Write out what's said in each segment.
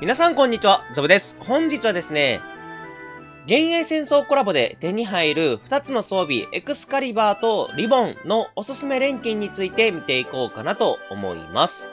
皆さんこんにちは、ザブです。本日はですね、幻影戦争コラボで手に入る2つの装備、エクスカリバーとリボンのおすすめ錬金について見ていこうかなと思います。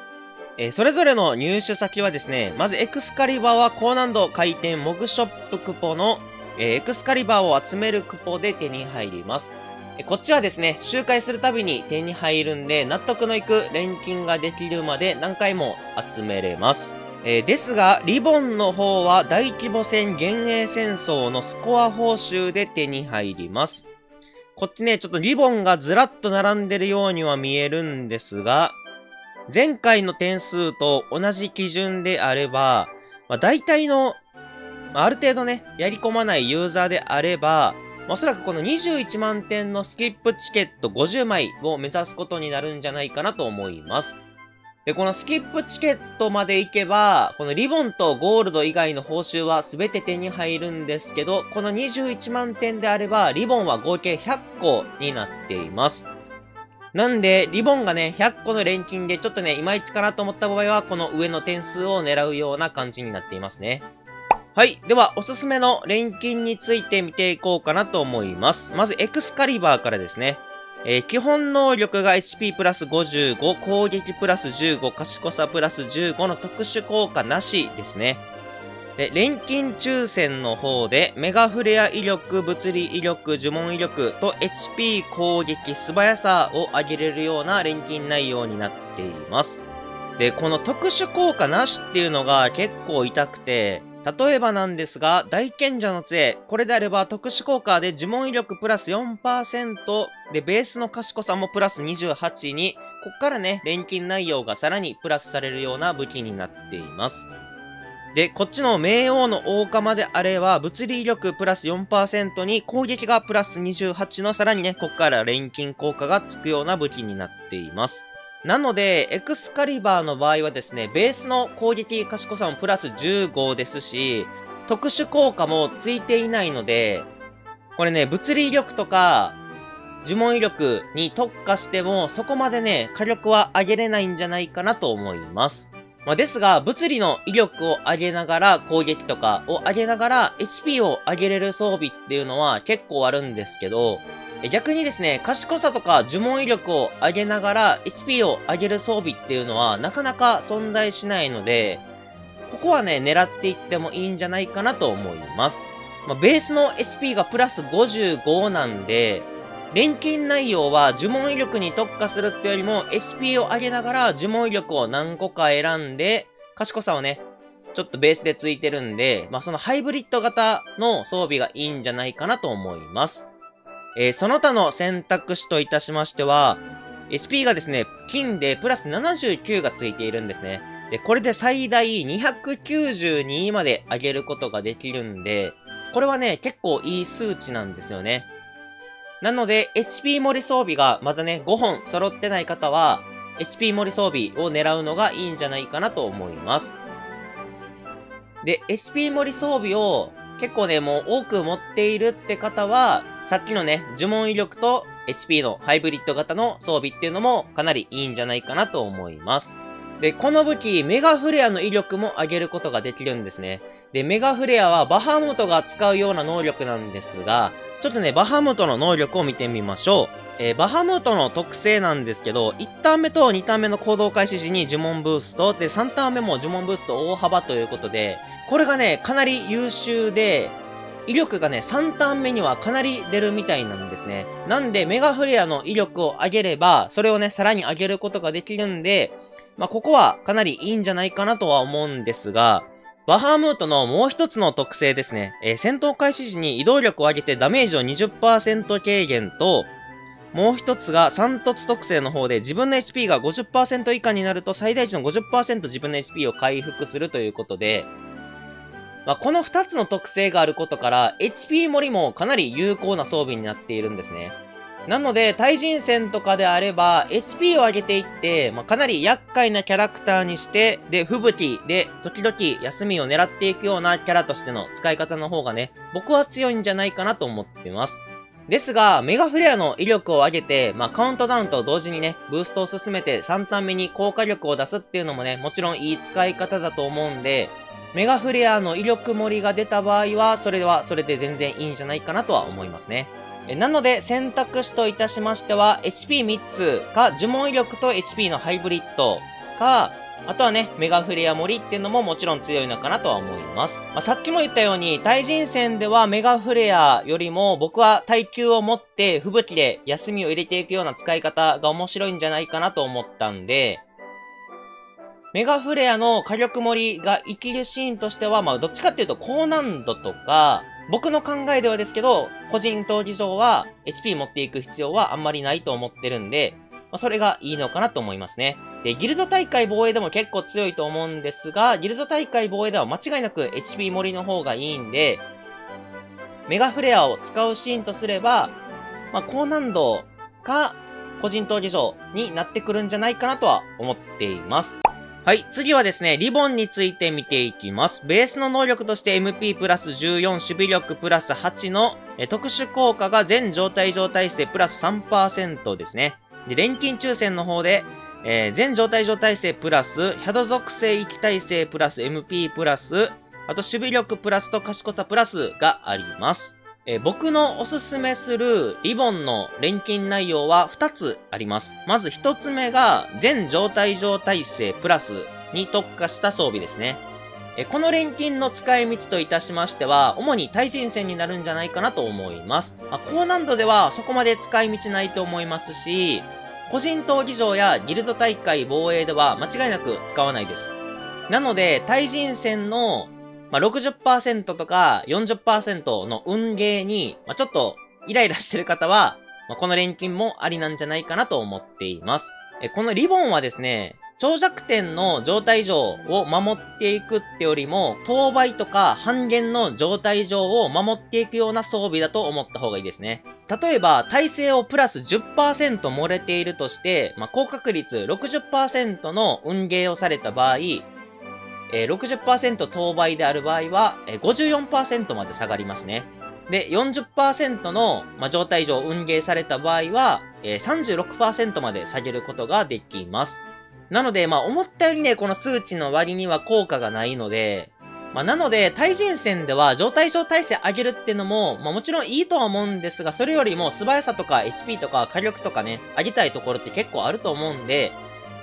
えー、それぞれの入手先はですね、まずエクスカリバーは高難度回転モグショップクポの、えー、エクスカリバーを集めるクポで手に入ります。えー、こっちはですね、周回するたびに手に入るんで、納得のいく錬金ができるまで何回も集めれます。えー、ですが、リボンの方は大規模戦幻影戦争のスコア報酬で手に入ります。こっちね、ちょっとリボンがずらっと並んでるようには見えるんですが、前回の点数と同じ基準であれば、まあ、大体の、まあ、ある程度ね、やり込まないユーザーであれば、おそらくこの21万点のスキップチケット50枚を目指すことになるんじゃないかなと思います。で、このスキップチケットまで行けば、このリボンとゴールド以外の報酬は全て手に入るんですけど、この21万点であれば、リボンは合計100個になっています。なんで、リボンがね、100個の錬金でちょっとね、いまいちかなと思った場合は、この上の点数を狙うような感じになっていますね。はい。では、おすすめの錬金について見ていこうかなと思います。まず、エクスカリバーからですね。えー、基本能力が HP プラス55、攻撃プラス15、賢さプラス15の特殊効果なしですね。で、錬金抽選の方で、メガフレア威力、物理威力、呪文威力と HP 攻撃素早さを上げれるような錬金内容になっています。で、この特殊効果なしっていうのが結構痛くて、例えばなんですが、大賢者の杖。これであれば特殊効果で呪文威力プラス4%で、ベースの賢さもプラス28に、こっからね、錬金内容がさらにプラスされるような武器になっています。で、こっちの冥王の王様であれば、物理力プラス4%に攻撃がプラス28のさらにね、こっから錬金効果がつくような武器になっています。なので、エクスカリバーの場合はですね、ベースの攻撃賢さもプラス15ですし、特殊効果もついていないので、これね、物理力とか、呪文威力に特化しても、そこまでね、火力は上げれないんじゃないかなと思います。まあ、ですが、物理の威力を上げながら、攻撃とかを上げながら、HP を上げれる装備っていうのは結構あるんですけど、逆にですね、賢さとか呪文威力を上げながら HP を上げる装備っていうのはなかなか存在しないので、ここはね、狙っていってもいいんじゃないかなと思います。まあ、ベースの SP がプラス55なんで、錬金内容は呪文威力に特化するってよりも SP を上げながら呪文威力を何個か選んで、賢さをね、ちょっとベースでついてるんで、まあ、そのハイブリッド型の装備がいいんじゃないかなと思います。えー、その他の選択肢といたしましては、SP がですね、金でプラス79がついているんですね。で、これで最大292まで上げることができるんで、これはね、結構いい数値なんですよね。なので、HP 盛り装備がまだね、5本揃ってない方は、HP 盛り装備を狙うのがいいんじゃないかなと思います。で、SP 盛り装備を結構ね、もう多く持っているって方は、さっきのね、呪文威力と HP のハイブリッド型の装備っていうのもかなりいいんじゃないかなと思います。で、この武器、メガフレアの威力も上げることができるんですね。で、メガフレアはバハムトが使うような能力なんですが、ちょっとね、バハムトの能力を見てみましょう。えー、バハムートの特性なんですけど、1ターン目と2ターン目の行動開始時に呪文ブースト、で、3ターン目も呪文ブースト大幅ということで、これがね、かなり優秀で、威力がね、3ターン目にはかなり出るみたいなんですね。なんで、メガフレアの威力を上げれば、それをね、さらに上げることができるんで、まあ、ここはかなりいいんじゃないかなとは思うんですが、バハームートのもう一つの特性ですね。えー、戦闘開始時に移動力を上げてダメージを20%軽減と、もう一つが3突特性の方で自分の HP が50%以下になると最大値の50%自分の HP を回復するということで、まあ、この2つの特性があることから、HP 盛りもかなり有効な装備になっているんですね。なので、対人戦とかであれば、HP を上げていって、まあ、かなり厄介なキャラクターにして、で、吹雪で、時々休みを狙っていくようなキャラとしての使い方の方がね、僕は強いんじゃないかなと思ってます。ですが、メガフレアの威力を上げて、まあ、カウントダウンと同時にね、ブーストを進めて3ターン目に効果力を出すっていうのもね、もちろんいい使い方だと思うんで、メガフレアの威力盛りが出た場合は、それはそれで全然いいんじゃないかなとは思いますね。なので、選択肢といたしましては、HP3 つか、呪文威力と HP のハイブリッドか、あとはね、メガフレア森っていうのももちろん強いのかなとは思います。まあ、さっきも言ったように、対人戦ではメガフレアよりも僕は耐久を持って吹雪で休みを入れていくような使い方が面白いんじゃないかなと思ったんで、メガフレアの火力盛りが生きるシーンとしては、まあどっちかっていうと高難度とか、僕の考えではですけど、個人闘技場は HP 持っていく必要はあんまりないと思ってるんで、まあ、それがいいのかなと思いますね。で、ギルド大会防衛でも結構強いと思うんですが、ギルド大会防衛では間違いなく HP 盛りの方がいいんで、メガフレアを使うシーンとすれば、まあ、高難度か、個人闘技場になってくるんじゃないかなとは思っています。はい。次はですね、リボンについて見ていきます。ベースの能力として MP プラス14、守備力プラス8の特殊効果が全状態状態性プラス3%ですね。で、錬金抽選の方で、えー、全状態状態性プラス、ヒャド属性域耐性プラス MP プラス、あと守備力プラスと賢さプラスがあります。えー、僕のおすすめするリボンの錬金内容は2つあります。まず1つ目が全状態状態性プラスに特化した装備ですね。えこの錬金の使い道といたしましては、主に対人戦になるんじゃないかなと思います。まあ、高難度ではそこまで使い道ないと思いますし、個人闘技場やギルド大会防衛では間違いなく使わないです。なので、対人戦のまあ、60%とか40%の運ゲーに、まあ、ちょっとイライラしてる方は、まあ、この錬金もありなんじゃないかなと思っています。え、このリボンはですね、長弱点の状態上を守っていくってよりも、当倍とか半減の状態上を守っていくような装備だと思った方がいいですね。例えば、耐性をプラス10%漏れているとして、まあ、高確率60%の運ゲーをされた場合、えー、60%当倍である場合は、えー、54%まで下がりますね。で、40%の、まあ、状態上運ゲーされた場合は、えー、36%まで下げることができます。なので、まあ、思ったよりね、この数値の割には効果がないので、まあ、なので、対人戦では状態上耐性上げるっていうのも、まあ、もちろんいいとは思うんですが、それよりも素早さとか HP とか火力とかね、上げたいところって結構あると思うんで、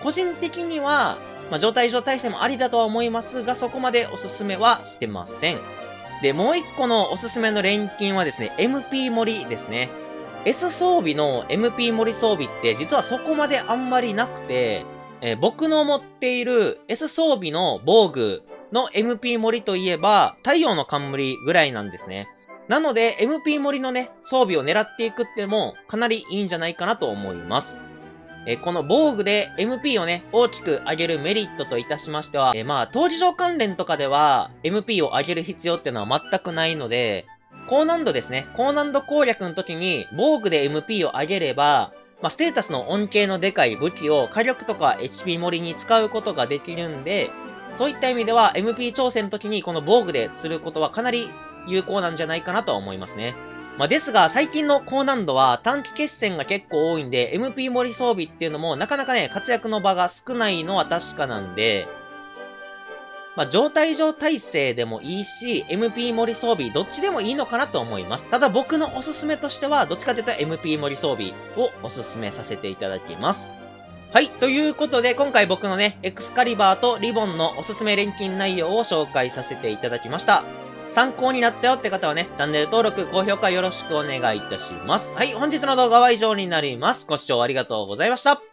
個人的には、まあ、状態上耐性もありだとは思いますが、そこまでおすすめはしてません。で、もう一個のおすすめの錬金はですね、MP 盛りですね。S 装備の MP 盛り装備って実はそこまであんまりなくて、えー、僕の持っている S 装備の防具の MP 盛りといえば、太陽の冠ぐらいなんですね。なので、MP 盛りのね、装備を狙っていくっても、かなりいいんじゃないかなと思います。えこの防具で MP をね、大きく上げるメリットといたしましては、えまあ、闘技場関連とかでは MP を上げる必要っていうのは全くないので、高難度ですね。高難度攻略の時に防具で MP を上げれば、まあ、ステータスの恩恵のでかい武器を火力とか HP 盛りに使うことができるんで、そういった意味では MP 挑戦の時にこの防具で釣ることはかなり有効なんじゃないかなとは思いますね。まあ、ですが、最近の高難度は短期決戦が結構多いんで、MP 盛り装備っていうのもなかなかね、活躍の場が少ないのは確かなんで、まあ、状態上耐性でもいいし、MP 盛り装備、どっちでもいいのかなと思います。ただ僕のおすすめとしては、どっちかというと MP 盛り装備をおすすめさせていただきます。はい。ということで、今回僕のね、エクスカリバーとリボンのおすすめ錬金内容を紹介させていただきました。参考になったよって方はね、チャンネル登録、高評価よろしくお願いいたします。はい、本日の動画は以上になります。ご視聴ありがとうございました。